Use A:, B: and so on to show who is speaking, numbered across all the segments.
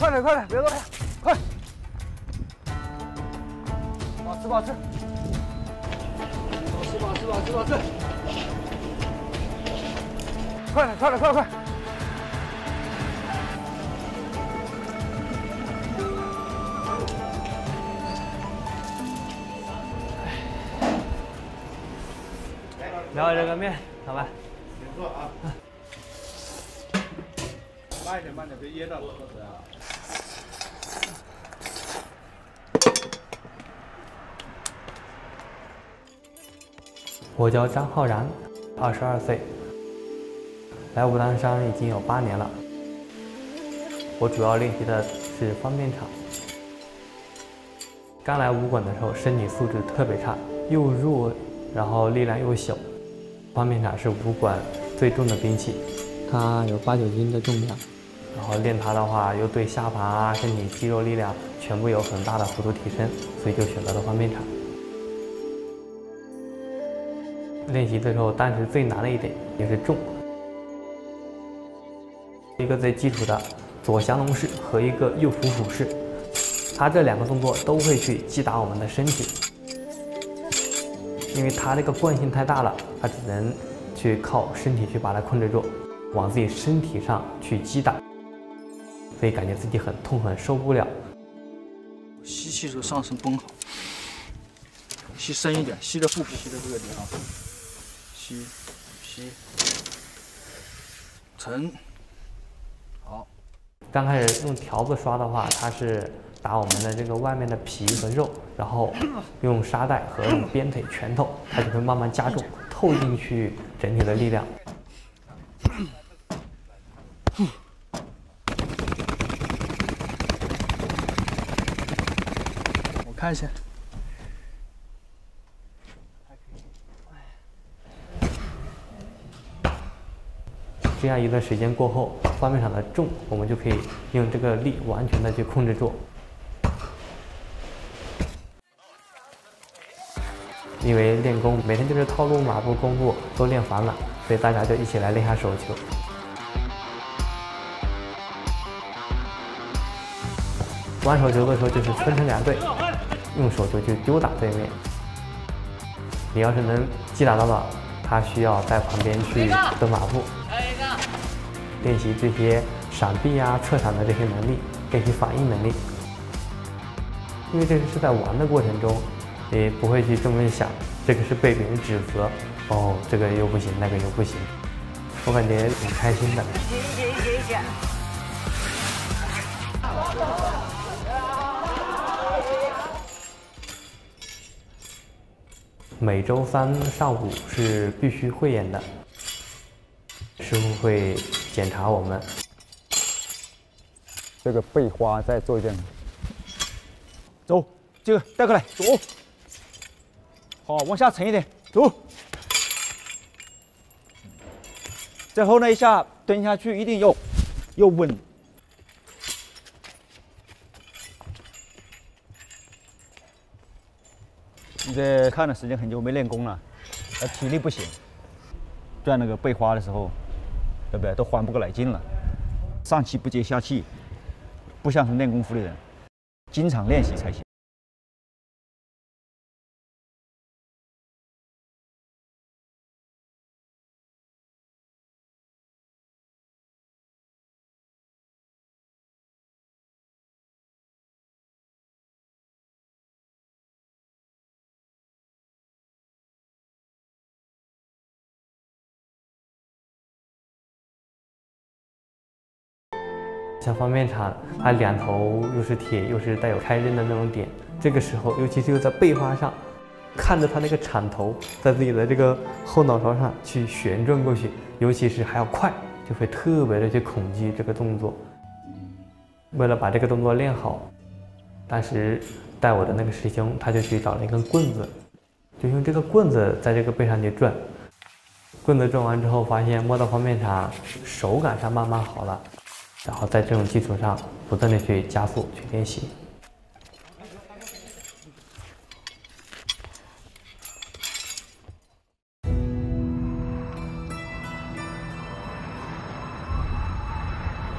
A: 快点快点，别动了，快！保持保持，保持保持保持保持，快点快点快快！
B: 聊这个面，好吧？
A: 请坐啊。慢一点慢点，别噎到了。
B: 我叫张浩然，二十二岁，来武当山已经有八年了。我主要练习的是方便场。刚来武馆的时候，身体素质特别差，又弱，然后力量又小。方便场是武馆最重的兵器，它有八九斤的重量，然后练它的话，又对下盘啊、身体肌肉力量全部有很大的幅度提升，所以就选择了方便场。练习的时候，当时最难的一点也是重，一个最基础的左降龙式和一个右伏虎式，它这两个动作都会去击打我们的身体，因为它这个惯性太大了，它只能去靠身体去把它控制住，往自己身体上去击打，所以感觉自己很痛很受不了。
A: 吸气时候上身绷好，吸深一点，吸的腹部，吸的这个地方。吸，吸，沉，好。
B: 刚开始用条子刷的话，它是打我们的这个外面的皮和肉，然后用沙袋和用鞭腿、拳头，它就会慢慢加重，透进去整体的力量。
A: 我看一下。
B: 这样一段时间过后，方面上的重，我们就可以用这个力完全的去控制住。因为练功每天就是套路、马步、弓步都练烦了，所以大家就一起来练下手球。玩手球的时候就是分成两队，用手球去丢打对面。你要是能击打到了，他需要在旁边去蹲马步。练习这些闪避啊、侧闪的这些能力，练习反应能力。因为这个是在玩的过程中，你不会去这么想，这个是被别人指责，哦，这个又不行，那个又不行，我感觉挺开心的。每周三上午是必须汇演的，师傅会。检查我们
C: 这个背花，再做一遍。走，这个带过来，走。好，往下沉一点，走。最后那一下蹲下去，一定要要稳。你这看的时间很久，没练功了，呃，体力不行。转那个背花的时候。对不对？都缓不过来劲了，上气不接下气，不像是练功夫的人，经常练习才行。
B: 像方便场，它两头又是铁，又是带有开刃的那种点。这个时候，尤其是又在背花上，看着它那个铲头在自己的这个后脑勺上去旋转过去，尤其是还要快，就会特别的去恐惧这个动作。为了把这个动作练好，当时带我的那个师兄他就去找了一根棍子，就用这个棍子在这个背上去转。棍子转完之后，发现摸到方便场手感上慢慢好了。然后在这种基础上，不断的去加速去练习。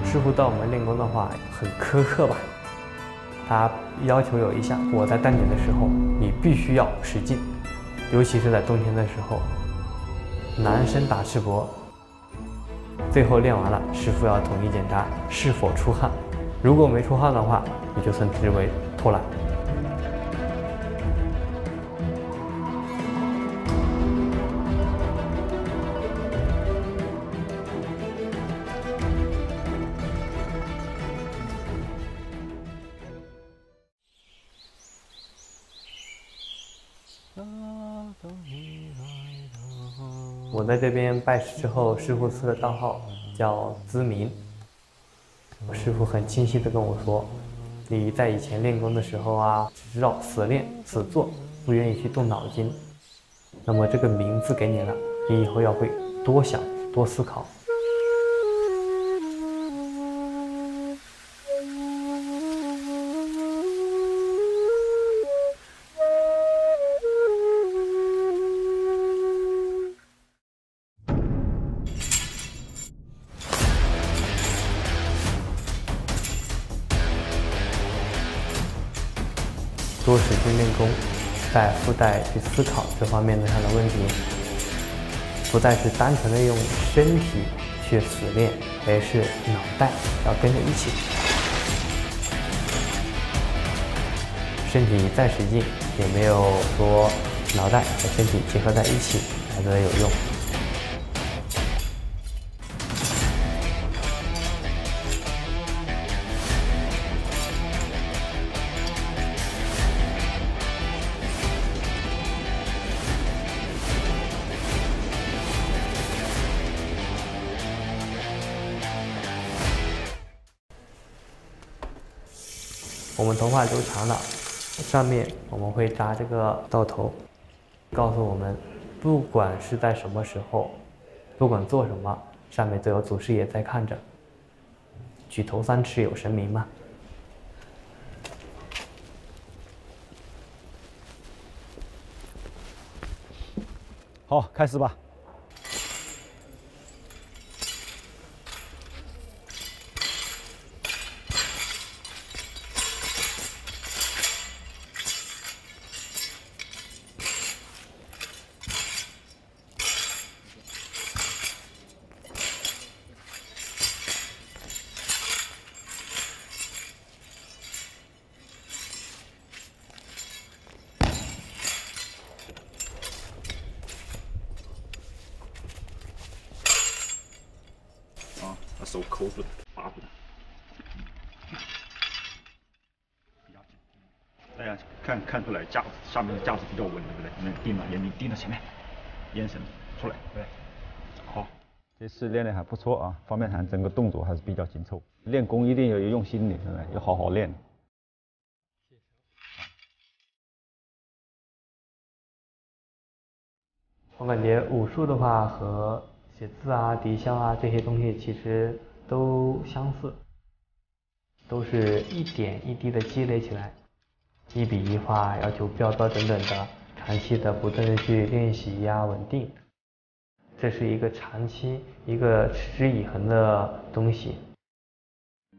B: 师傅带我们练功的话很苛刻吧，他要求有一项，我在带你的时候，你必须要使劲，尤其是在冬天的时候，男生打赤膊。最后练完了，师傅要统一检查是否出汗，如果没出汗的话，你就称之为偷懒。我在这边拜师之后，师傅赐的道号叫资明。师傅很清晰的跟我说，你在以前练功的时候啊，只知道死练死做，不愿意去动脑筋。那么这个名字给你了，你以后要会多想多思考。多使劲练功，在附带去思考这方面的上的问题，不再是单纯的用身体去死练，而是脑袋要跟着一起。身体再使劲，也没有说脑袋和身体结合在一起来的有用。我们头发留长了，上面我们会扎这个道头，告诉我们，不管是在什么时候，不管做什么，上面都有祖师爷在看着。举头三尺有神明嘛。
C: 好，开始吧。
A: 手抠住，扒住大家看看出来架子下面的架子比较稳，对不对？能盯着眼睛盯着前面，眼神出来，对。好，
C: 这次练的还不错啊，方面谈整个动作还是比较紧凑。练功一定要有用心的，对不对？要好好练。
B: 我感觉武术的话和。写字啊，笛箫啊，这些东西其实都相似，都是一点一滴的积累起来，一笔一画要求标标准准的，长期的不断的去练习呀，稳定，这是一个长期一个持之以恒的东西。